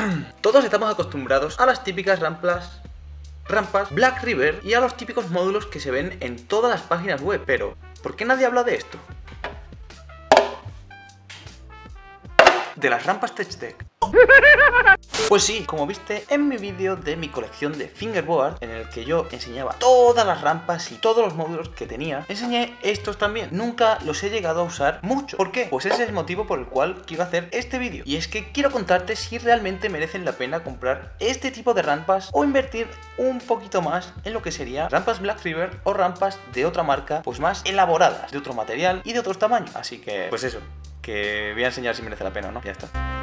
Todos estamos acostumbrados a las típicas rampas rampas Black River y a los típicos módulos que se ven en todas las páginas web, pero ¿por qué nadie habla de esto? De las rampas TechDeck. Pues sí, como viste en mi vídeo de mi colección de fingerboard, en el que yo enseñaba todas las rampas y todos los módulos que tenía, enseñé estos también. Nunca los he llegado a usar mucho. ¿Por qué? Pues ese es el motivo por el cual quiero hacer este vídeo. Y es que quiero contarte si realmente merecen la pena comprar este tipo de rampas o invertir un poquito más en lo que sería rampas Black River o rampas de otra marca, pues más elaboradas, de otro material y de otros tamaños. Así que, pues eso, que voy a enseñar si merece la pena o no. Ya está.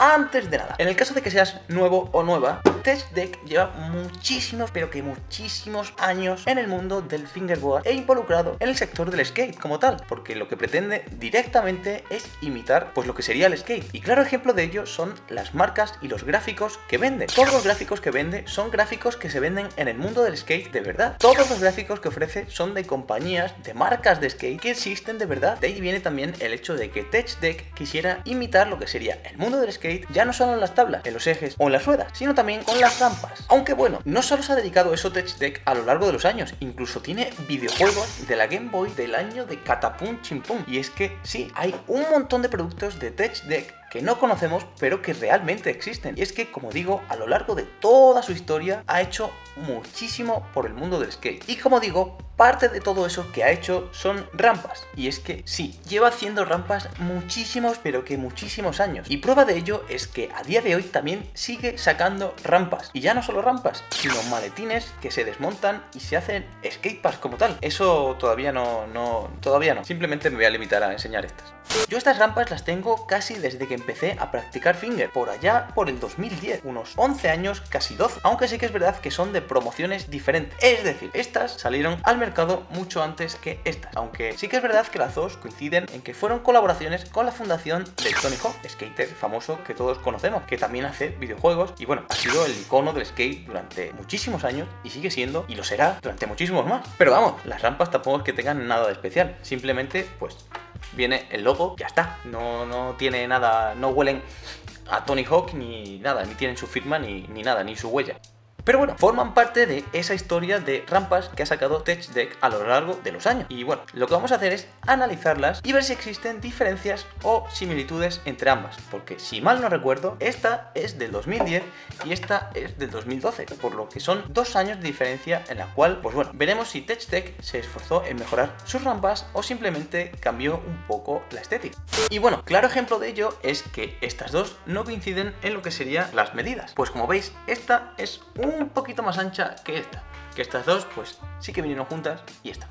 Antes de nada, en el caso de que seas nuevo o nueva, TechDeck lleva muchísimos, pero que muchísimos años en el mundo del fingerboard e involucrado en el sector del skate como tal, porque lo que pretende directamente es imitar pues lo que sería el skate. Y claro ejemplo de ello son las marcas y los gráficos que vende. Todos los gráficos que vende son gráficos que se venden en el mundo del skate de verdad. Todos los gráficos que ofrece son de compañías, de marcas de skate que existen de verdad. De ahí viene también el hecho de que TechDeck quisiera imitar lo que sería el mundo del skate ya no solo en las tablas, en los ejes o en las ruedas, sino también con las rampas. Aunque bueno, no solo se ha dedicado eso Deck a lo largo de los años, incluso tiene videojuegos de la Game Boy del año de Catapum Chimpum. Y es que sí, hay un montón de productos de Deck que no conocemos pero que realmente existen. Y es que, como digo, a lo largo de toda su historia ha hecho muchísimo por el mundo del skate. Y como digo, parte de todo eso que ha hecho son rampas. Y es que sí, lleva haciendo rampas muchísimos pero que muchísimos años. Y prueba de ello es que a día de hoy también sigue sacando rampas. Y ya no solo rampas, sino maletines que se desmontan y se hacen skateparks como tal. Eso todavía no, no, todavía no. Simplemente me voy a limitar a enseñar estas. Yo estas rampas las tengo casi desde que empecé a practicar finger, por allá por el 2010, unos 11 años, casi 12, aunque sí que es verdad que son de promociones diferentes, es decir, estas salieron al mercado mucho antes que estas, aunque sí que es verdad que las dos coinciden en que fueron colaboraciones con la fundación de Tony Hawk, skater famoso que todos conocemos, que también hace videojuegos y bueno, ha sido el icono del skate durante muchísimos años y sigue siendo y lo será durante muchísimos más. Pero vamos, las rampas tampoco es que tengan nada de especial, simplemente pues viene el logo, ya está. No, no tiene nada, no huelen a Tony Hawk ni nada, ni tienen su firma ni, ni nada, ni su huella. Pero bueno, forman parte de esa historia de rampas que ha sacado TechDeck a lo largo de los años. Y bueno, lo que vamos a hacer es analizarlas y ver si existen diferencias o similitudes entre ambas. Porque si mal no recuerdo, esta es del 2010 y esta es del 2012. Por lo que son dos años de diferencia en la cual, pues bueno, veremos si TechDeck se esforzó en mejorar sus rampas o simplemente cambió un poco la estética. Y bueno, claro ejemplo de ello es que estas dos no coinciden en lo que serían las medidas. Pues como veis, esta es un un poquito más ancha que esta. Que estas dos, pues sí que vinieron juntas y esta.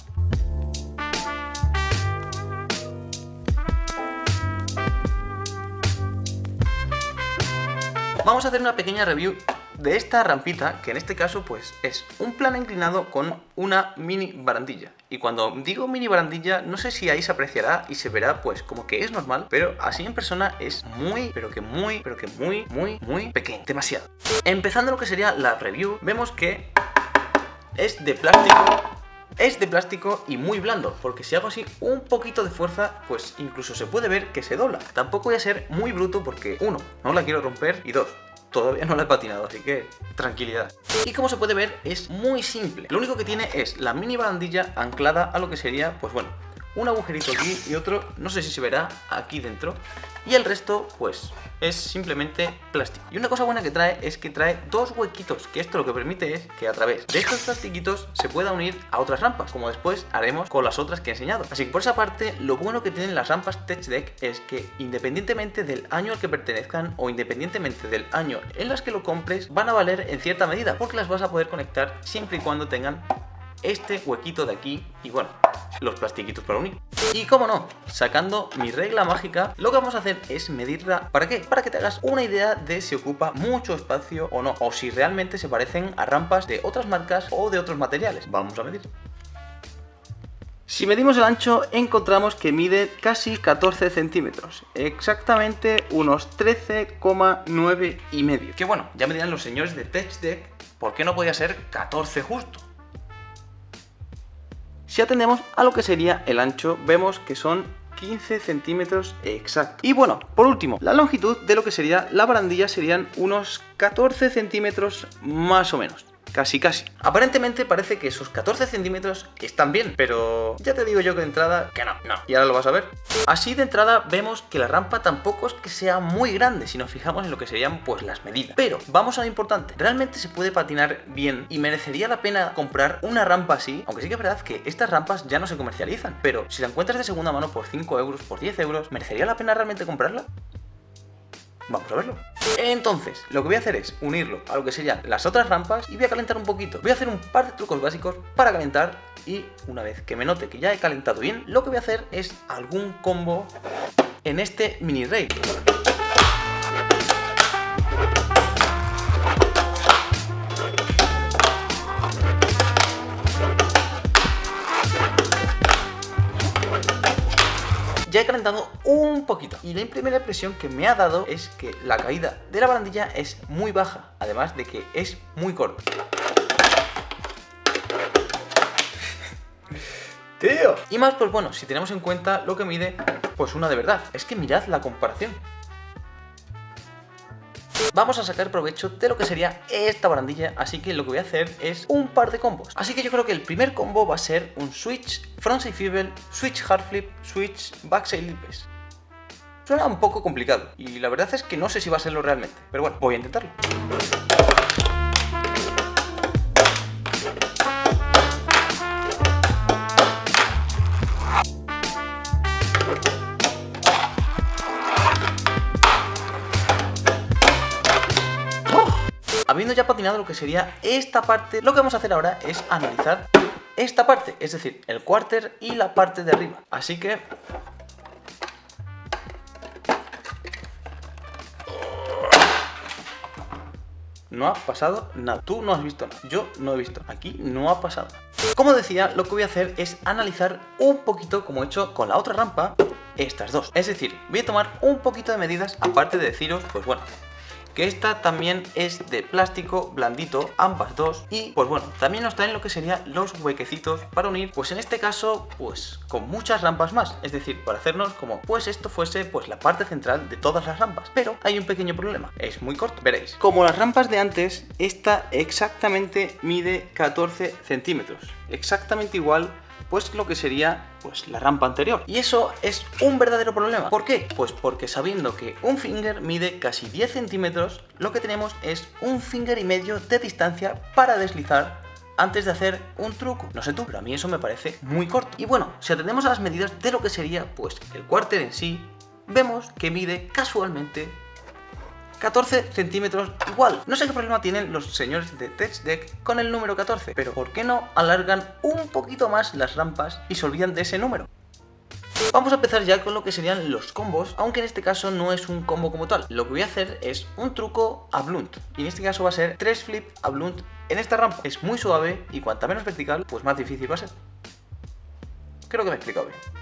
Vamos a hacer una pequeña review de esta rampita, que en este caso pues es un plano inclinado con una mini barandilla. Y cuando digo mini barandilla, no sé si ahí se apreciará y se verá pues como que es normal, pero así en persona es muy, pero que muy, pero que muy, muy, muy pequeño, demasiado. Empezando lo que sería la review, vemos que es de plástico es de plástico y muy blando, porque si hago así un poquito de fuerza, pues incluso se puede ver que se dobla. Tampoco voy a ser muy bruto porque, uno, no la quiero romper y dos, todavía no la he patinado, así que tranquilidad. Y como se puede ver, es muy simple. Lo único que tiene es la mini barandilla anclada a lo que sería, pues bueno, un agujerito aquí y otro, no sé si se verá, aquí dentro. Y el resto, pues, es simplemente plástico. Y una cosa buena que trae es que trae dos huequitos, que esto lo que permite es que a través de estos plastiquitos se pueda unir a otras rampas, como después haremos con las otras que he enseñado. Así que por esa parte, lo bueno que tienen las rampas TechDeck es que independientemente del año al que pertenezcan o independientemente del año en las que lo compres, van a valer en cierta medida, porque las vas a poder conectar siempre y cuando tengan este huequito de aquí y bueno, los plastiquitos para unir. Y como no, sacando mi regla mágica, lo que vamos a hacer es medirla. ¿Para qué? Para que te hagas una idea de si ocupa mucho espacio o no, o si realmente se parecen a rampas de otras marcas o de otros materiales. Vamos a medir. Si medimos el ancho, encontramos que mide casi 14 centímetros, exactamente unos 13,9 y medio. Que bueno, ya me dirán los señores de TechDeck, ¿por qué no podía ser 14 justo? Si atendemos a lo que sería el ancho, vemos que son 15 centímetros exacto. Y bueno, por último, la longitud de lo que sería la barandilla serían unos 14 centímetros más o menos. Casi, casi. Aparentemente parece que esos 14 centímetros están bien, pero ya te digo yo que de entrada que no, no. Y ahora lo vas a ver. Así de entrada vemos que la rampa tampoco es que sea muy grande si nos fijamos en lo que serían pues las medidas. Pero vamos a lo importante, ¿realmente se puede patinar bien y merecería la pena comprar una rampa así? Aunque sí que es verdad que estas rampas ya no se comercializan, pero si la encuentras de segunda mano por 5 euros, por 10 euros, ¿merecería la pena realmente comprarla? Vamos a verlo. Entonces, lo que voy a hacer es unirlo a lo que serían las otras rampas y voy a calentar un poquito. Voy a hacer un par de trucos básicos para calentar y una vez que me note que ya he calentado bien, lo que voy a hacer es algún combo en este mini raid. Ya he calentado un poquito y la primera impresión que me ha dado es que la caída de la barandilla es muy baja, además de que es muy corta. ¡Tío! Y más, pues bueno, si tenemos en cuenta lo que mide, pues una de verdad. Es que mirad la comparación vamos a sacar provecho de lo que sería esta barandilla, así que lo que voy a hacer es un par de combos. Así que yo creo que el primer combo va a ser un switch frontside swivel, switch hard flip, switch backside lips. Suena un poco complicado y la verdad es que no sé si va a serlo realmente, pero bueno, voy a intentarlo. Ya patinado lo que sería esta parte, lo que vamos a hacer ahora es analizar esta parte, es decir, el quarter y la parte de arriba. Así que... No ha pasado nada. Tú no has visto nada. Yo no he visto. Aquí no ha pasado. Como decía, lo que voy a hacer es analizar un poquito, como he hecho con la otra rampa, estas dos. Es decir, voy a tomar un poquito de medidas, aparte de deciros, pues bueno, que esta también es de plástico blandito, ambas dos, y pues bueno, también nos traen lo que serían los huequecitos para unir, pues en este caso, pues con muchas rampas más, es decir, para hacernos como pues esto fuese pues la parte central de todas las rampas, pero hay un pequeño problema, es muy corto, veréis. Como las rampas de antes, esta exactamente mide 14 centímetros, exactamente igual pues lo que sería pues la rampa anterior. Y eso es un verdadero problema. ¿Por qué? Pues porque sabiendo que un finger mide casi 10 centímetros, lo que tenemos es un finger y medio de distancia para deslizar antes de hacer un truco. No sé tú, pero a mí eso me parece muy corto. Y bueno, si atendemos a las medidas de lo que sería pues el cuarter en sí, vemos que mide casualmente 14 centímetros igual. No sé qué problema tienen los señores de TechDeck con el número 14, pero ¿por qué no alargan un poquito más las rampas y se olvidan de ese número? Vamos a empezar ya con lo que serían los combos, aunque en este caso no es un combo como tal. Lo que voy a hacer es un truco a blunt, y en este caso va a ser 3 flip a blunt en esta rampa. Es muy suave y cuanta menos vertical, pues más difícil va a ser. Creo que me he explicado bien.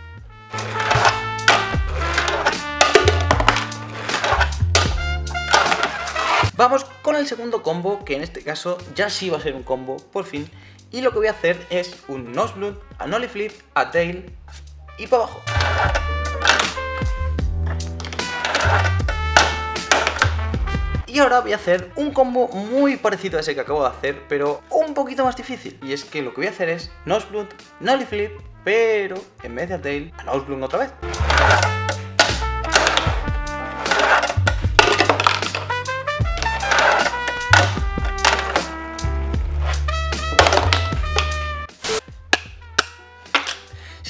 Vamos con el segundo combo, que en este caso ya sí va a ser un combo, por fin. Y lo que voy a hacer es un noseblood, a nollie flip, a tail y para abajo. Y ahora voy a hacer un combo muy parecido a ese que acabo de hacer, pero un poquito más difícil. Y es que lo que voy a hacer es noseblood, nollie flip, pero en vez de a tail, a noseblood otra vez.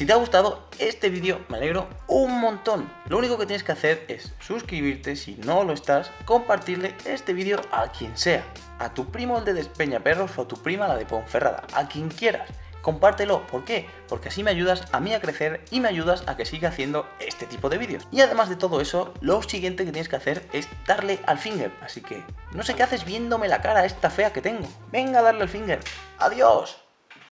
Si te ha gustado este vídeo, me alegro un montón. Lo único que tienes que hacer es suscribirte si no lo estás, compartirle este vídeo a quien sea, a tu primo el de Despeñaperros o a tu prima la de Ponferrada, a quien quieras. Compártelo, ¿por qué? Porque así me ayudas a mí a crecer y me ayudas a que siga haciendo este tipo de vídeos. Y además de todo eso, lo siguiente que tienes que hacer es darle al finger. Así que no sé qué haces viéndome la cara esta fea que tengo. Venga a darle al finger. ¡Adiós!